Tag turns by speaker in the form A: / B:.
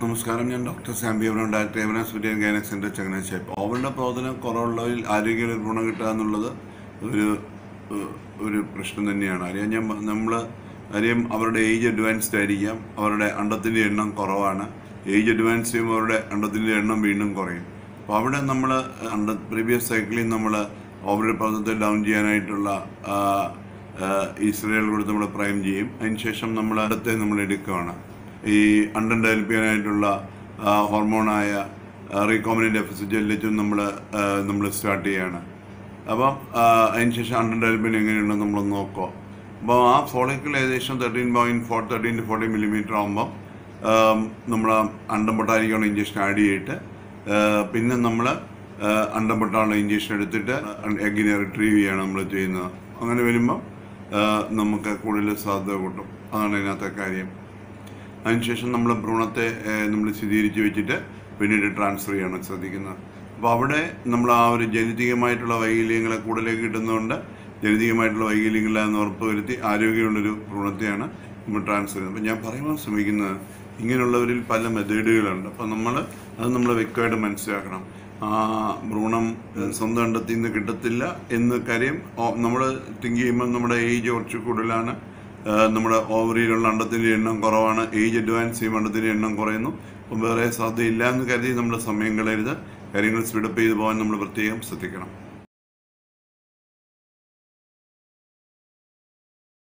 A: നമസ്കാരം ഞാൻ ഡോക്ടർ സാമ്പി അവരും ഡയറക്ടർ എവനാസ് വിദ്യൻ ഗൈനക് സെന്റർ ചങ്ങനാശ്ശേരി. ഓവറിന്റെ പ്രവർത്തനം കുറവുള്ളവരിൽ ആരോഗ്യ ഗുണം കിട്ടുക എന്നുള്ളത് ഒരു ഒരു പ്രശ്നം തന്നെയാണ്. അറിയാം ഞാൻ നമ്മൾ അറിയാം അവരുടെ ഏജ് അഡ്വാൻസ്ഡ് ആയിരിക്കാം. അവരുടെ അണ്ടത്തിന്റെ എണ്ണം കുറവാണ്. ഏജ് അഡ്വാൻസ് ചെയ്യുമ്പോൾ അവരുടെ അണ്ടത്തിന്റെ എണ്ണം വീണ്ടും കുറയും. അപ്പോൾ അവിടെ നമ്മൾ അണ്ട പ്രീവിയസ് സൈക്കിളിൽ നമ്മൾ ഓവറി പ്രവർത്തനത്തെ ഡൗൺ ചെയ്യാനായിട്ടുള്ള ഇസ്രയേൽ കൊടുത്ത് നമ്മൾ പ്രൈം ചെയ്യും. അതിനുശേഷം നമ്മൾ അടുത്തെ നമ്മൾ എടുക്കുകയാണ് ഈ അണ്ടർ ഡെവലപ്പിയനായിട്ടുള്ള ഹോർമോണായ റീകോമിനന്റ് ഡെഫിസിറ്റ് എല്ലാം നമ്മൾ നമ്മൾ സ്റ്റാർട്ട് ചെയ്യാണ്. അപ്പം അതിനുശേഷം അണ്ടർ ഡെവലപ്മെന്റ് എങ്ങനെയുണ്ടെന്ന് നമ്മൾ നോക്കുക അപ്പോൾ ആ ഫോളിക്കിൾ ഏകദേശം thirteen point four thirteen to forty millimetre ആകുമ്പോൾ നമ്മൾ അണ്ടം പൊട്ടായിരിക്കാനുള്ള ഇഞ്ചക്ഷൻ ആഡ് ചെയ്തിട്ട് പിന്നെ നമ്മൾ അണ്ടം പൊട്ടാനുള്ള ഇഞ്ചക്ഷൻ എടുത്തിട്ട് എഗ്ഗിനെ റിട്രീവ് ചെയ്യാണ് നമ്മൾ ചെയ്യുന്നത്. അങ്ങനെ വരുമ്പോൾ നമുക്ക് കൂടുതൽ സാധ്യത കൂട്ടും. അതാണ് ഇതിനകത്തെ കാര്യം. അതിനുശേഷം നമ്മൾ ഭ്രൂണത്തെ നമ്മൾ സ്ഥിരീകരിച്ച് വെച്ചിട്ട് പിന്നീട് ട്രാൻസ്ഫർ ചെയ്യണം ശ്രദ്ധിക്കുന്നത്. അപ്പോൾ അവിടെ നമ്മൾ ആ ഒരു ജനിതികമായിട്ടുള്ള വൈകല്യങ്ങളെ കൂടുതലേക്ക് കിട്ടുന്നതുകൊണ്ട് ജനിതികമായിട്ടുള്ള വൈകല്യങ്ങളിലാന്ന് ഉറപ്പ് വരുത്തി ആരോഗ്യമുള്ളൊരു ഭ്രൂണത്തെയാണ് നമ്മൾ ട്രാൻസ്ഫർ ചെയ്യുന്നത്. അപ്പോൾ ഞാൻ പറയുവാൻ ശ്രമിക്കുന്നത് ഇങ്ങനെയുള്ളവരിൽ പല മെത്തേഡുകളുണ്ട് അപ്പോൾ നമ്മൾ അത് നമ്മൾ വ്യക്തമായിട്ട് മനസ്സിലാക്കണം. ആ ഭ്രൂണം സ്വന്തം കണ്ടെത്തി നിന്ന് കിട്ടത്തില്ല എന്ന് കാര്യം. നമ്മൾ തിങ്ക് ചെയ്യുമ്പോൾ നമ്മുടെ ഏജ് കുറച്ച് കൂടുതലാണ്. നമ്മുടെ ഓവറിയിലുള്ള അണ്ടത്തിന്റെ എണ്ണം കുറവാണ്. ഏജ് അഡ്വാൻസ് ചെയ്യുമ്പോൾ അണ്ടത്തിന്റെ എണ്ണം കുറയുന്നു. വേറെ സാധ്യതയില്ല എന്ന് കരുതി നമ്മുടെ സമയം കളയരുത്. കാര്യങ്ങൾ സ്പീഡപ്പ് ചെയ്ത് പോകാൻ നമ്മൾ പ്രത്യേകം ശ്രദ്ധിക്കണം.